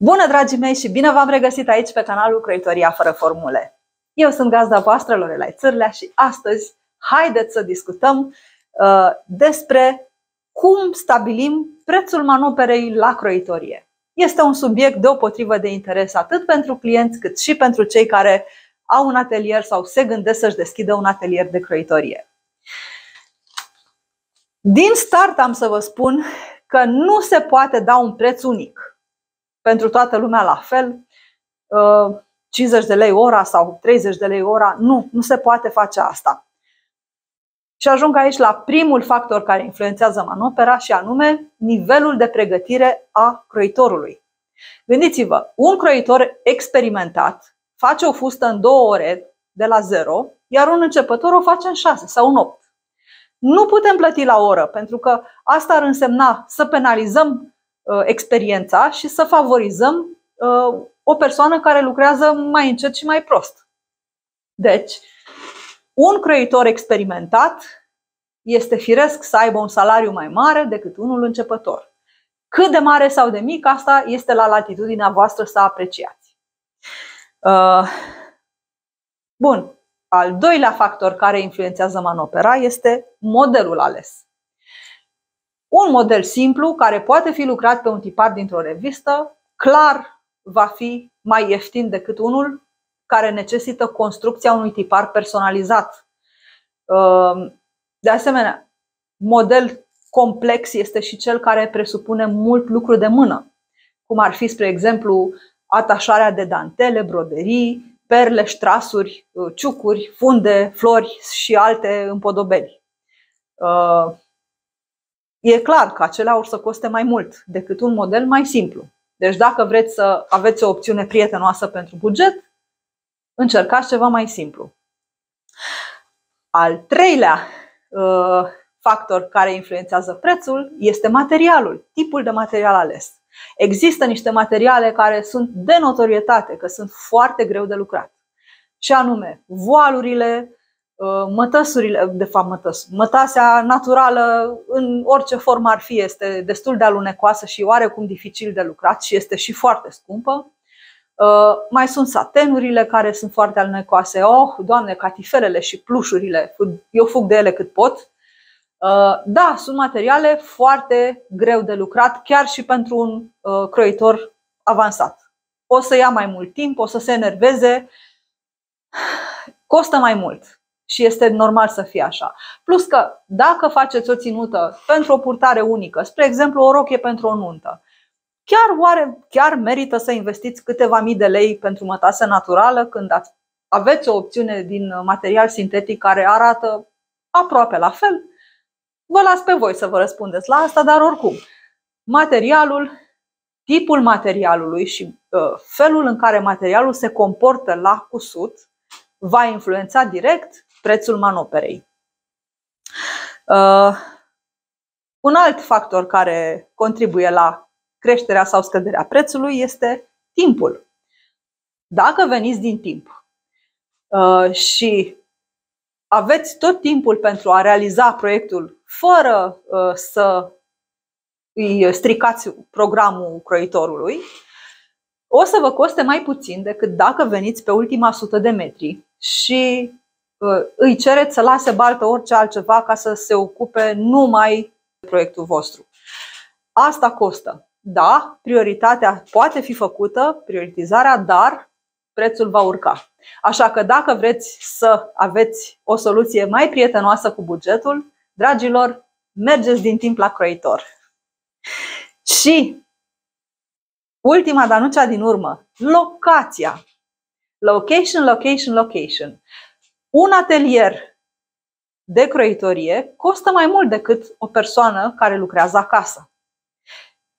Bună, dragii mei, și bine v-am regăsit aici pe canalul Croitoria fără formule. Eu sunt gazda voastră, Lorelai Țârlea, și astăzi haideți să discutăm uh, despre cum stabilim prețul manoperei la croitorie. Este un subiect deopotrivă de interes atât pentru clienți cât și pentru cei care au un atelier sau se gândesc să-și deschidă un atelier de croitorie. Din start am să vă spun că nu se poate da un preț unic pentru toată lumea la fel, 50 uh, de lei ora sau 30 de lei ora. Nu, nu se poate face asta. Și ajung aici la primul factor care influențează manopera și anume nivelul de pregătire a croitorului. Gândiți-vă, un croitor experimentat face o fustă în două ore de la zero, iar un începător o face în șase sau în opt. Nu putem plăti la oră, pentru că asta ar însemna să penalizăm Uh, experiența și să favorizăm uh, o persoană care lucrează mai încet și mai prost. Deci, un croitor experimentat este firesc să aibă un salariu mai mare decât unul începător. Cât de mare sau de mic, asta este la latitudinea voastră să apreciați. Uh, bun. Al doilea factor care influențează manopera este modelul ales. Un model simplu care poate fi lucrat pe un tipar dintr-o revistă, clar va fi mai ieftin decât unul care necesită construcția unui tipar personalizat. Ehm, de asemenea, model complex este și cel care presupune mult lucru de mână, cum ar fi, spre exemplu, atașarea de dantele, broderii, perle, ștrasuri, ciucuri, funde, flori și alte împodobeli. Ehm, e clar că acelea or să coste mai mult decât un model mai simplu. Deci dacă vreți să aveți o opțiune prietenoasă pentru buget, încercați ceva mai simplu. Al treilea uh, factor care influențează prețul este materialul, tipul de material ales. Există niște materiale care sunt de notorietate, că sunt foarte greu de lucrat. Și anume, voalurile, Uh, mătăsurile, de fapt mătăs, mătasea naturală în orice formă ar fi este destul de alunecoasă și oarecum dificil de lucrat și este și foarte scumpă. Uh, mai sunt satenurile care sunt foarte alunecoase. Oh, doamne, catifelele și plușurile, eu fug de ele cât pot. Uh, da, sunt materiale foarte greu de lucrat, chiar și pentru un croitor avansat. O să ia mai mult timp, o să se enerveze, costă mai mult și este normal să fie așa. Plus că dacă faceți o ținută pentru o purtare unică, spre exemplu o rochie pentru o nuntă, chiar oare chiar merită să investiți câteva mii de lei pentru mătase naturală când aveți o opțiune din material sintetic care arată aproape la fel? Vă las pe voi să vă răspundeți la asta, dar oricum, materialul, tipul materialului și uh, felul în care materialul se comportă la cusut va influența direct prețul manoperei. Uh, un alt factor care contribuie la creșterea sau scăderea prețului este timpul. Dacă veniți din timp uh, și aveți tot timpul pentru a realiza proiectul fără uh, să îi stricați programul croitorului, o să vă coste mai puțin decât dacă veniți pe ultima sută de metri și îi cereți să lase baltă orice altceva ca să se ocupe numai de proiectul vostru. Asta costă. Da, prioritatea poate fi făcută, prioritizarea, dar prețul va urca. Așa că dacă vreți să aveți o soluție mai prietenoasă cu bugetul, dragilor, mergeți din timp la croitor. Și ultima, dar nu cea din urmă, locația. Location, location, location. Un atelier de croitorie costă mai mult decât o persoană care lucrează acasă.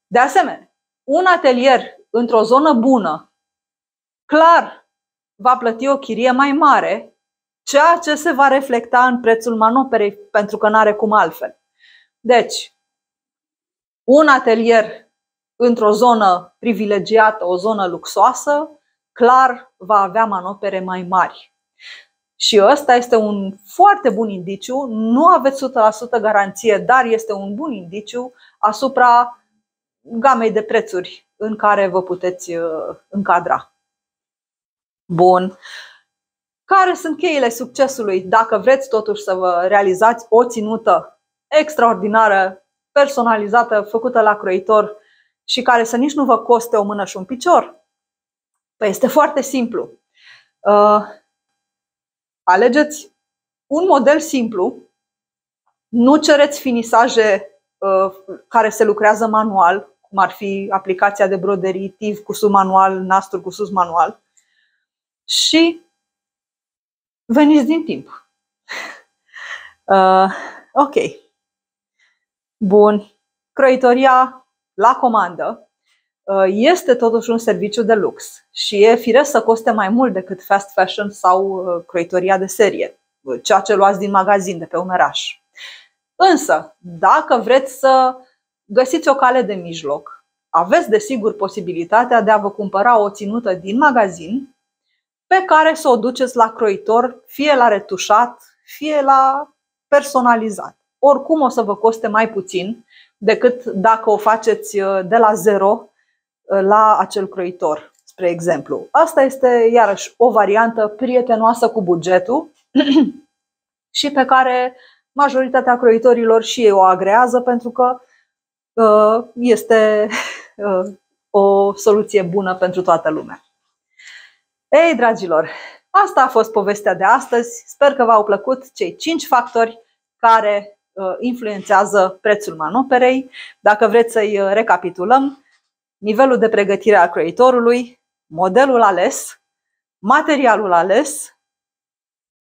De asemenea, un atelier într-o zonă bună, clar, va plăti o chirie mai mare, ceea ce se va reflecta în prețul manoperei, pentru că nu are cum altfel. Deci, un atelier într-o zonă privilegiată, o zonă luxoasă, clar va avea manopere mai mari. Și ăsta este un foarte bun indiciu. Nu aveți 100% garanție, dar este un bun indiciu asupra gamei de prețuri în care vă puteți încadra. Bun. Care sunt cheile succesului dacă vreți totuși să vă realizați o ținută extraordinară, personalizată, făcută la croitor și care să nici nu vă coste o mână și un picior? Păi este foarte simplu. Uh, alegeți un model simplu, nu cereți finisaje uh, care se lucrează manual, cum ar fi aplicația de broderii TIV cu sus manual, nasturi cu sus manual, și veniți din timp. Uh, ok. Bun. Croitoria la comandă uh, este totuși un serviciu de lux și e firesc să coste mai mult decât fast fashion sau uh, croitoria de serie, uh, ceea ce luați din magazin de pe umeraș. Însă, dacă vreți să găsiți o cale de mijloc, aveți desigur posibilitatea de a vă cumpăra o ținută din magazin pe care să o duceți la croitor, fie la retușat, fie la personalizat. Oricum o să vă coste mai puțin decât dacă o faceți uh, de la zero uh, la acel croitor, spre exemplu. Asta este iarăși o variantă prietenoasă cu bugetul și pe care majoritatea croitorilor și ei o agrează pentru că uh, este o soluție bună pentru toată lumea. Ei, dragilor, asta a fost povestea de astăzi. Sper că v-au plăcut cei 5 factori care uh, influențează prețul manoperei. Dacă vreți să-i uh, recapitulăm, nivelul de pregătire al creatorului, modelul ales, materialul ales,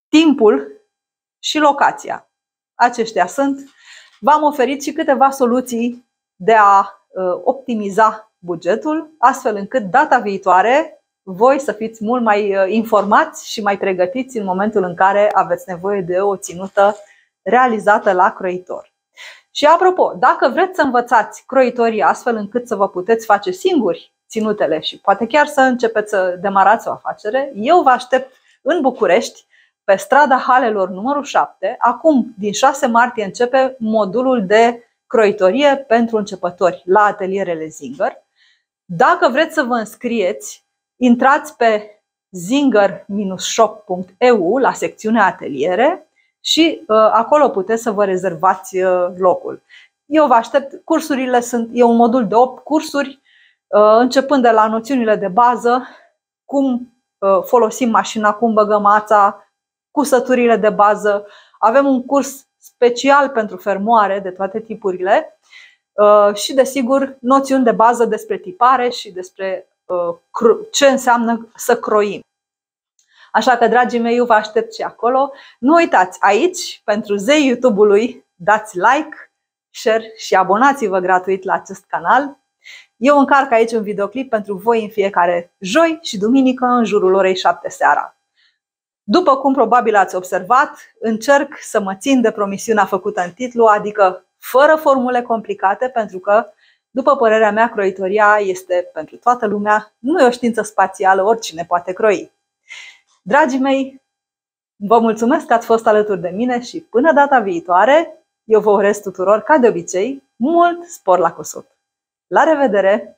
timpul și locația. Aceștia sunt. V-am oferit și câteva soluții de a uh, optimiza bugetul, astfel încât data viitoare voi să fiți mult mai uh, informați și mai pregătiți în momentul în care aveți nevoie de o ținută realizată la croitor. Și apropo, dacă vreți să învățați croitorii astfel încât să vă puteți face singuri ținutele și poate chiar să începeți să demarați o afacere, eu vă aștept în București, pe strada Halelor numărul 7. Acum, din 6 martie, începe modulul de croitorie pentru începători la atelierele Zinger. Dacă vreți să vă înscrieți, Intrați pe zinger-shop.eu la secțiunea ateliere și uh, acolo puteți să vă rezervați uh, locul. Eu vă aștept, cursurile sunt, e un modul de 8 cursuri, uh, începând de la noțiunile de bază, cum uh, folosim mașina, cum băgăm ața, cusăturile de bază. Avem un curs special pentru fermoare de toate tipurile uh, și, desigur, noțiuni de bază despre tipare și despre Uh, ce înseamnă să croim. Așa că, dragii mei, eu vă aștept și acolo. Nu uitați, aici, pentru zei YouTube-ului, dați like, share și abonați-vă gratuit la acest canal. Eu încarc aici un videoclip pentru voi în fiecare joi și duminică în jurul orei 7 seara. După cum probabil ați observat, încerc să mă țin de promisiunea făcută în titlu, adică fără formule complicate, pentru că după părerea mea, croitoria este pentru toată lumea, nu e o știință spațială, oricine poate croi. Dragii mei, vă mulțumesc că ați fost alături de mine și până data viitoare, eu vă urez tuturor, ca de obicei, mult spor la cusut. La revedere!